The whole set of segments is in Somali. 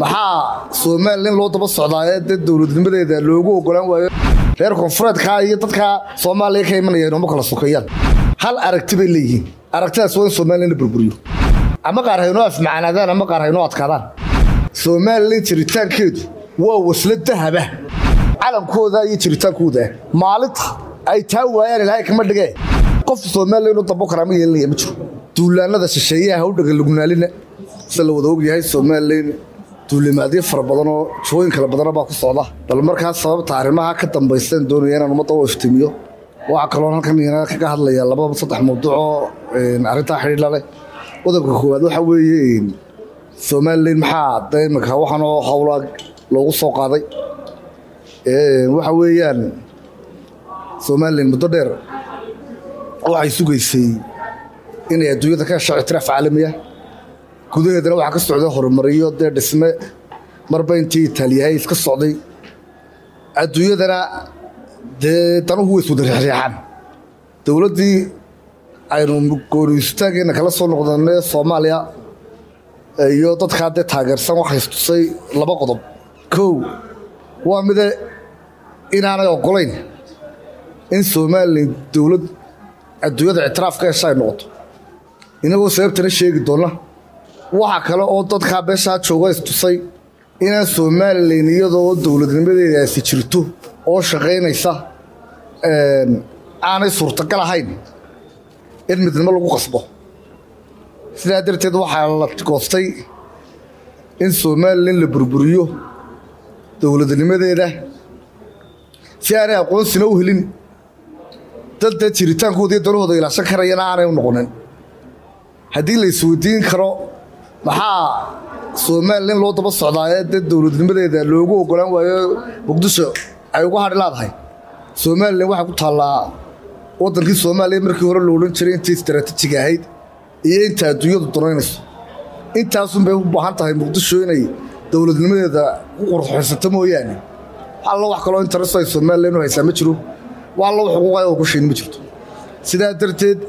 maxaa somalilan loo daba socdaa ee dee dowladnimadeeda loogu ogolaan waayo. Reer koonfureedka iyo dadka soomaaliya ka imanaya nooma kala sokeeyaan hal aragti bay leeyihiin. Aragtidaas waa in somalilan la burburiyo. Ama qaar haynoo afmacaanaadaan ama qaar haynoo adkaadaan. Somalilan jiritaankeedu waa wasla dahaba. Calankooda iyo jiritaankooda maalinta ay taa waayaan ilaahay kama dhigee. Qof somalilan u dabo karaama yeelanaya ma jiro. Duulaanada shisheeyaha hawdhaga lugnaalina sida la wada ogyahay somalilan duulimaadyo fara badanoo jooyin kala badana baa ku socda. Bal markaas sababta arrimaha ka dambaysan doonaya inaan ummadda u iftimiyo. Waxaa kaloo halkan ina kaga hadlaya laba saddex mawduucoo arrintaa xidhiidha leh. Qodobka koowaad waxa weeye somalilan maxaa de imika waxaanoo howlaa loogu soo qaaday. Waxa weeyaan somalilan muddo dheer waxay sugaysay inay adduunyada ka hesho ictiraaf caalami ah gudaheedana waxaa ka socday horumariyo dee dhisme. Marba intii itaaliyahay iska socday. Adduunyadana dee danuhu way iswada dowladdii aynu gooniystaageena kala soo noqdanay soomaaliya iyo dadkaa dee taageersan waxay istusay laba qodob. Kow waa mide inaanay oggolayn in somalilan dowlad adduunyada ictiraaf ka hesha ay noqoto. Inagoo sababtana sheegi doonna waxaa kale oo dadkaa beeshaa jooga istusay inaan somalilan iyadoo dowladnimadeedaasi jirto oo shaqaynaysa aanay suurtagal ahayn in midnimo lagu qasbo. Sidaa darteed waxaa la goostay in somalilan la burburiyo dowladnimadeeda si aanay aqoonsina u helin dadda jiritaankooda iyo danahooda ilaashan karayana aanay u noqonin. Haddii la isweydiin karo maxaa somalilan loo daba socdaa ee dee dowladnimadeeda loogu ogolaan waayo muqdisho ay uga hadhi laadahay somalilan waxay ku taallaa waddankii soomaaliya markii hore lo odhan jiray intii istaraatiijiga ahayd iyo inta adduunyadu danaynayso intaasunbay u baahan tahay muqdisho inay dowladnimadeeda ku qurxaysato mooyaane. Allo wax kaloo intaresto ay somalilan u haysaa ma jiro. Wax allo xuquuqa oo ma jirto. Sidaa darteed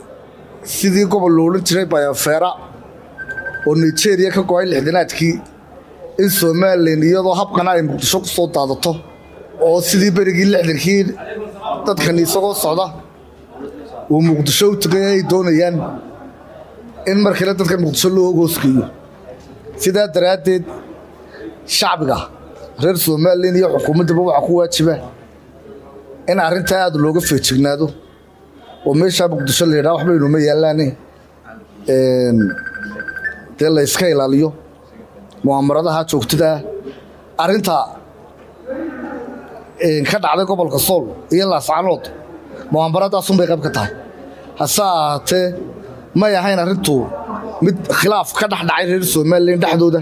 sidii gobol lo odhan jiray bayafeera oo nigeriya ka go'ay lixdanaadkii in somalilan iyadoo habqana ay muqdisho ku soo daadato oo sidii berigii lixdankii dadkan isagoo socda uu muqdisho u tegay ay doonayaan in markale dadkan muqdisho loo hoosgeeyo sidaa daraaddeed shacbiga reer somalilan iyo xukuumaddaba waxaa ku waajiba in arrintaa aad looga feejignaado oo meeshaa muqdisho la yidhaha waxba inuma yaallaane dee la yska ilaaliyo? Mu'aamaradaha joogtadaa arrinta ka dhacday gobolka sool iyo laascanood mu'aamaradaasuun bay qayb ka tahay. Hase ahaatee may ahayn arrintu mid khilaaf ka dhex dhacay reer somalilan dhexdooda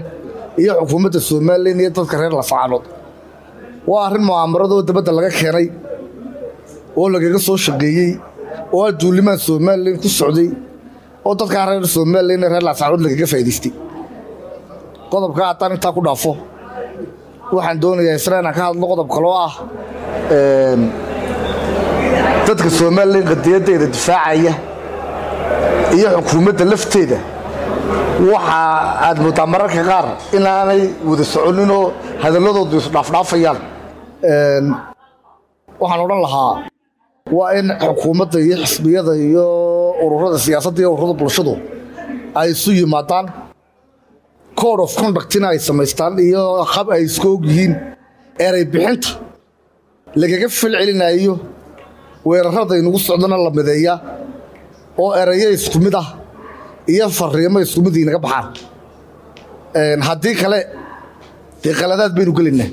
iyo xukuumadda somalilan iyo dadka reer laascanood waa arrin mu'aamaradoo dabadda laga keenay oo lagaga soo shaqeeyey oo adduulimaan somalilan ku socday oo dadkaa reer somalilan ee reer laascanood lagaga faa'idaystay qodobka haddaan intaa ku dhaafo waxaan doonayaa isna ka hadlo qodob kaloo ah dadka somalilan qadiyaddeeda difaacaya iyo xukuumadda lafteeda. Waxa aad moodaa mararka qaar inaanay wada soconinoo hadalladoodu isdhaafdhaafayaan waxaan odhan lahaa waa in xukuumadda iyo xisbiyada iyo ururada siyaasadda iyo ururada bulshadu ay isu yimaadaan code of conductina ay samaystaan iyo hab ay iska og yihiin. Eray bixinta lagaga fil celinayo weerarada inugu socdana la mideeyaa oo erayo isku mid ah iyo fariimo isku mid inaga baxaan. Haddii kale dee qaladaad baynu gelaynaa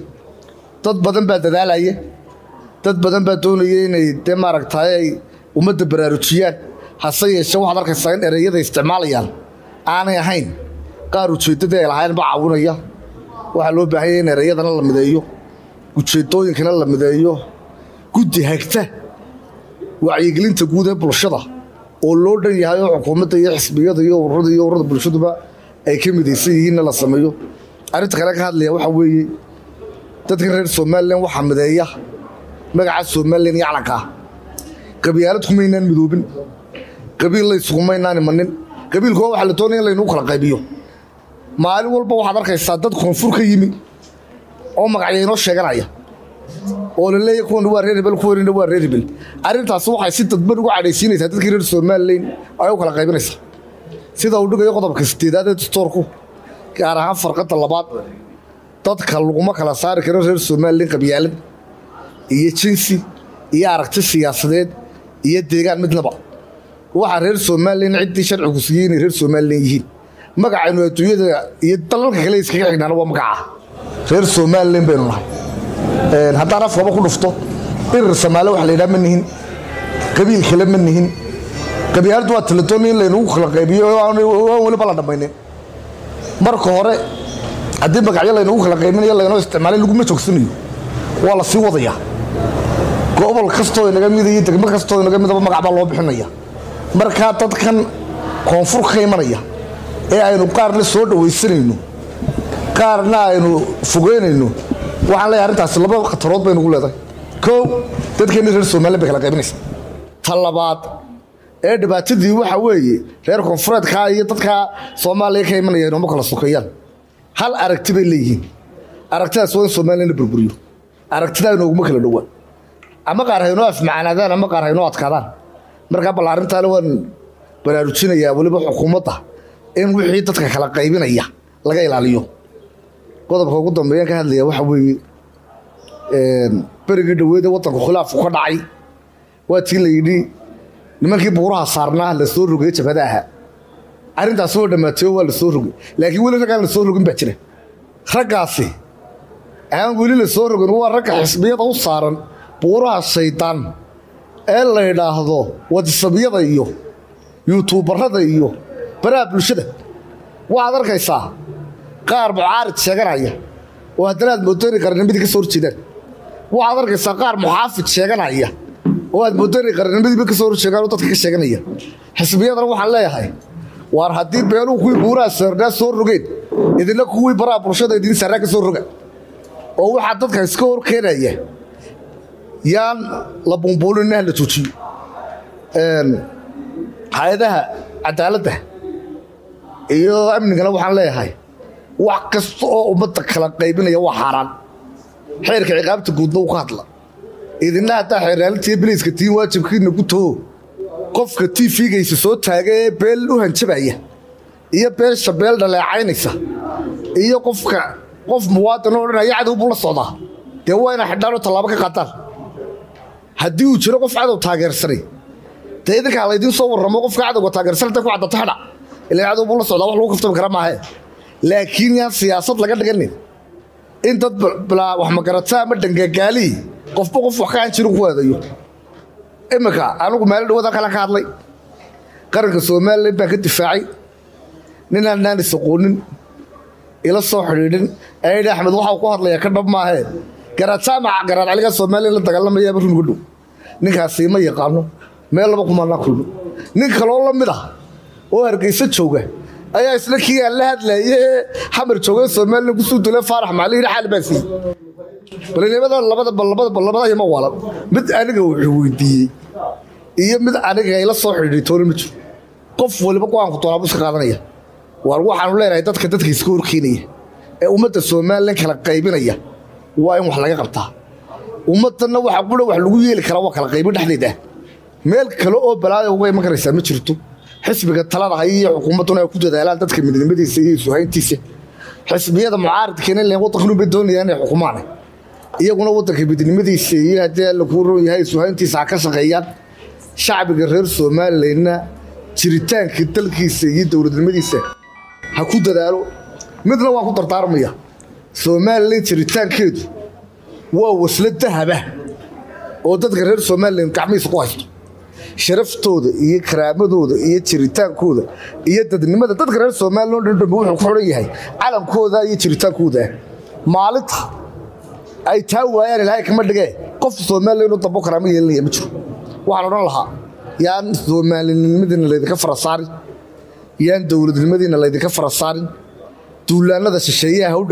dad badan baa dadaalaya. Dad badan baa doonaya inay dee maaragtay ay ummadda baraarujiyaan hase yeeshee waxaad arkaysaa in ereyada isticmaalayaan. Aanay ahayn qaar ujeeddadii ay lahayn caawinaya. Waxaa loo baahanya in ereyadana la mideeyo ujeeddooyinkana la mideeyo. Guddi hagta wacyigelinta guud ee bulshada oo loo dhan yahay oo xukuumadda iyo xisbiyada iyo ururada iyo ururada bulshaduba ay ka midaysan yihiinna la sameeyo. Arrinta kale ka hadlaya waxaa weeye dadkan reer somalilan waxaa mideeya. Magaca somalilan iyo calankaa qabyaalad kumaynaan midoobin qabiil layskumaynaan imanin qabiilku waa waxaa la doonaya in laynuu kala qaybiyo. Maalin walba waxaad arkaysaa dad koonfur ka yimi oo magacyo inoo sheeganaya. Oo la leeyahy kuwan waa reer hebel kuwanina waa reer hebel. Arrintaasi waxay si dadban ugu cadhaysiinaysaa dadkii reer somalilan ay u kala qaybinaysaa. Sida uu dhigayo qodobka sideedaad ee dastoorku gaar ahaan farqadda labaad. Dadka laguma kala saari karo reer somalilan qabyaalad iyo jinsi iyo aragti siyaasadeed iyo deegaan midnaba waxaa reer somalilan ciddii sharcigu siiyey inay reer somalilan yihiin. Magacaynu adduunyada iyo dalalka kale iskaga xignaana waa magaca. Reer somalilan baynu nahay. Haddaan afkaba ku dhufto irir samaale wax la yidhaha ma nihin. Qabiil kale ma nihin. Qabyaaladdu waa taladooni in laynagu kala qaybiyo aan weliba la dhammaynin marka hore haddii magacyo laynagu kala qaybinayo laynoo isticmaalay laguma joogsanayo. Waa la sii wadayaa. Gobol kastoo inaga mida iyo degmo kastoo inaga midaba magac baa loo bixinaya markaa dadkan koonfur ka imanaya ee aynu qaarna soo dhawaysanayno qaarna aynu fogeynayno waxaan leeyahay arrintaasi laba khatarood bay nugu leedahay. Kow dadkeenni reer somalilan bay kala qaybinaysa ta labaad ee dhibaatadii waxa weeye reer koonfureedkaa iyo dadka soomaaliya ka imanaya inooma kala sokeeyaan hal aragti bay leeyihiin. Aragtidaas waa in somalilan la burburiyo. Aragtidaa inooguma kala dhowaan. Ama qaar haynoo afmacanaadaan ama qaar haynoo adkaadaan markaa bal arrintaale waan baraarujinayaa weliba xukuumadda in wixii dadka kala qaybinaya laga ilaaliyo. Qodobka ugu dambeeyaan ka hadlaya waxa weeye berigii dhaweede waddanku khilaafku ka dhacay. Waa tii la yidhi nimankii buuraha saarnaa la rogay jabhada ahaa arrintaasi oo dhammaateo waa la rogay. Laakiin weli raggaan la rogin baa jira. Raggaasi aan weli la soo rogin waa ragga xisbiyada u saaran buuraha shaydaan ee la yidhaahdo wadisabyada iyo yuutuubarada iyo baraha bulshada. Waxaad arkaysaa qaar mucaarid sheeganaya oo haddana aad moodo inay qaranimadii ka soo horjeedaan waxaad arkaysaa qaar muxaafid sheeganaya oo aad moodo inay qarannimadiiba ka soo horjeegaan oo dadka ka sheeganaya. Xisbiyadana waxaan leeyahay waar haddii beeluhu kuwii buuraha saarnaa soo rogeen idinna kuwii baraha bulshada idin saarnaa ka soo roga. Oo waxaa dadka iska hor keenaya yaan la bumbuulin ha la joojiyo hay'adaha cadaaladda iyo amnigana waxaan leeyahay wax kasta oo ummadda kala qaybinaya waa xaaraan. Xeerka ciqaabta guudna uu ka hadla. Idinna haddaa xeeraalintiiyo biliiska tiin waajibkiina ku toho qofka tiifigaysa soo taaga ee beel u hanjabaya iyo beesha beel dhaleecaynaysa iyo qofka qof muwaadin oo odhanaya cadow buu la socdaa. Dee waa inaa xidhaanoo tallaabo ka qaataan haddii uu jiro qof cadow taageersanay dee idinkaa laydiin soo warramo qofka cadowga taageersanata ku caddato xidha ilaa cadow la socdaa wax lagu kaftami kara maahe laakiin yaan siyaasad laga dhiganin in dad wax magarata ama dhangagaalihi qofba qof wax ka aan jirin ku eedayo iminka anigu maalin dhawada ka hadlay. Qaranka somalilan baan ka difaacay. Nin isaqoonin ila soo xidhiidhin. Ayidhi axmed waxau ku hadlayaa ka dhab maahee garaad jaamaca garaad caliga somalilan la dagaalamayaaba runuga dhow ninkaasi ma yaqaano. Meel laba kumaanaa kulmo nin kaloo la mid ah oo hargeysa jooga ayaa isla kii aan la hadlaye xamar jooga somalilan kusuu dule faarax macalihi xaal baa siiyey. Balinimada labada labada labada ma walan mid aniga wuxuu weydiiyey iyo mid aniga ila soo xidhiidhay toona ma jiro. Qof waliba go'aanku doonaabu iska qaadanaya. Waar waxaanu leenahay dadka dadka iska horkeenaya ee ummadda somalilan kala qaybinaya waa in wax laga qabtaa ummaddanna waxa qura wax lagu yeeli karaa waa kala qaybin dhexdeed meel kale oo balaayo uga iman karaysaa ma jirto. Xisbiga talada iyo xukuumadduna ay ku dadaalaan dadka midnimadiisa iyo isuhayntiisa xisbiyada mucaaridkeena len waddankanubay doonayaan inay xukumaan iyaguna waddanka midnimadiisa iyo haddii alla kuu yahay isuhayntiisa ha ka shaqeeyaan. Shacbiga reer somalilanna jiritaanka dalkiisa iyo dowladnimadiisa ha ku dadaalo. Midna waan ku dardaarmaya somalilan jiritaankeedu waa wasla dahaba oo dadka reer somalilan gacmihiisa ku haysto sharaftooda iyo karaamadooda iyo jiritaankooda iyo dadnimada dadka reer somalilan o dhan dhambe wuxuu ku xidhan yahay calankooda iyo jiritaankooda maalinta ay taa waayaan ilaahay kama dhigee qof somalilan inuu dambo karaamo yeelanaya ma jiro waxaan odhan lahaa yaan soomaalinimadiina laydinka fara saarin yaan dowladnimadiina laydinka fara saarin duulaanada shisheeyaha ha u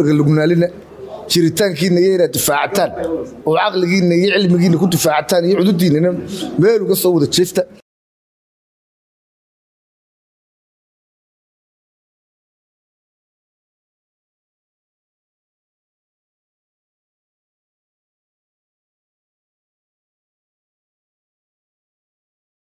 jiritaankiinna iyo inaad difaacataan oo caqligiinna iyo cilmigiinna ku difaacataan iyo cududiinnana meel uga soo wada jeefta